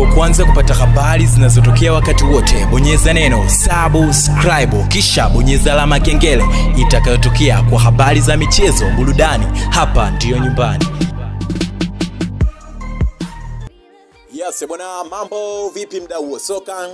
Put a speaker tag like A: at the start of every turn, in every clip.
A: wa kwanza kupata habari zinazotokea wakati wote bonyeza neno subscribe kisha bonyeza alama kengele itakayotokea kwa habari za michezo burudani hapa ndiyo nyumbani
B: Yes, bwana, mambo vipi mdau wa soka?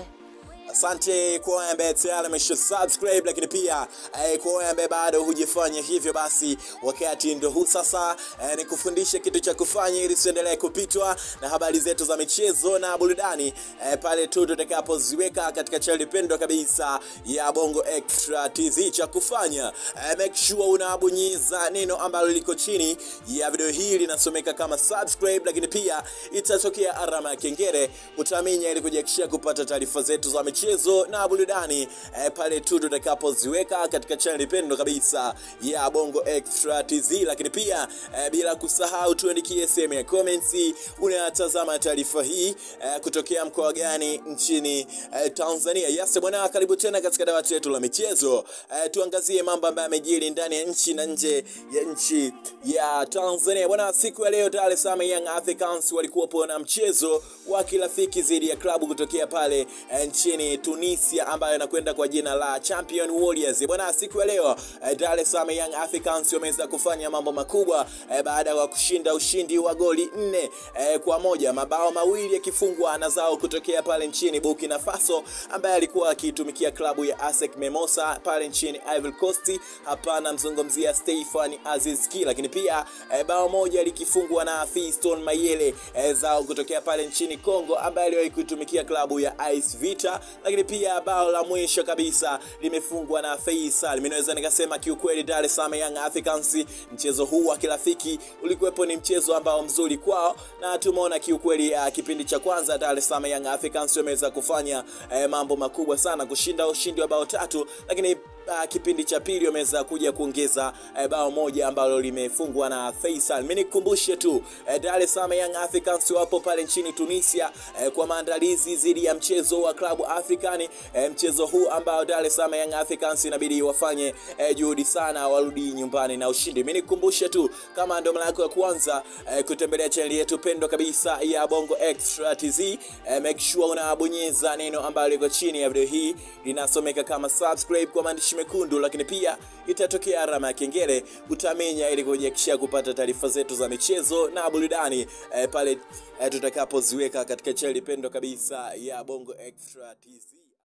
B: Asante kwa wewe ambaye tayari umesha subscribe, lakini pia eh, kwa wewe ambaye bado hujafanya hivyo, basi wakati ndio huu sasa eh, nikufundishe kitu cha kufanya ili usiendelee kupitwa na habari zetu za michezo na burudani eh, pale tu tutakapoziweka katika channel pendwa kabisa ya Bongo Extra TV. Cha kufanya eh, make sure unabonyeza neno ambalo liko chini ya video hii linasomeka kama subscribe, lakini pia itatokea alama ya kengele, utaminya ili kujakishia kupata taarifa zetu za michezo na burudani eh, pale tu tutakapoziweka katika channel pendo kabisa ya Bongo Extra TV, lakini pia eh, bila kusahau tuandikie sehemu ya comments unatazama taarifa hii eh, kutokea mkoa gani nchini eh, Tanzania. Yes bwana, karibu tena katika dawati letu la michezo eh, tuangazie mambo ambayo yamejiri ndani ya nchi na nje ya nchi ya Tanzania bwana. Siku ya leo Dar es Salaam Young Africans walikuwapo na mchezo wa kirafiki dhidi ya klabu kutokea pale eh, nchini Tunisia ambayo inakwenda kwa jina la Champion Warriors bwana. Siku ya leo e, Dar es Salaam Young Africans wameweza kufanya mambo makubwa e, baada ya kushinda ushindi wa goli nne e, kwa moja, mabao mawili yakifungwa na zao kutokea pale nchini Burkina Faso ambaye alikuwa akitumikia klabu ya ASEC Mimosas pale nchini Ivory Coast. Hapa namzungumzia Stefan Aziz Ki, lakini pia e, bao moja likifungwa na Fiston Mayele e, zao kutokea pale nchini Congo ambaye aliwahi kuitumikia klabu ya AS Vita, lakini pia bao la mwisho kabisa limefungwa na Faisal. Mimi naweza nikasema kiukweli, Dar es Salaam Young Africans, mchezo huu wa kirafiki ulikuwepo ni mchezo ambao mzuri kwao, na tumeona kiukweli uh, kipindi cha kwanza Dar es Salaam Young Africans wameweza kufanya uh, mambo makubwa sana kushinda ushindi wa bao tatu, lakini uh, kipindi cha pili wameweza kuja kuongeza uh, bao moja ambalo limefungwa na Faisal. Mimi nikukumbushe tu uh, Dar es Salaam Young Africans wapo pale nchini Tunisia uh, kwa maandalizi dhidi ya mchezo wa klabu Afrikani uh, mchezo huu ambao Dar es Salaam Young Africans inabidi wafanye uh, juhudi sana warudi nyumbani na ushindi. Mimi nikukumbushe tu kama ndo mara yako ya kwanza uh, kutembelea channel yetu pendwa kabisa ya Bongo Extra TV uh, make sure unabonyeza neno ambalo liko chini ya video hii linasomeka kama subscribe kwa maandishi mekundu, lakini pia itatokea alama ya kengele, utamenya ili kujiakishia kupata taarifa zetu za michezo na burudani eh, pale eh, tutakapoziweka katika channel pendwa kabisa ya Bongo Extra TV.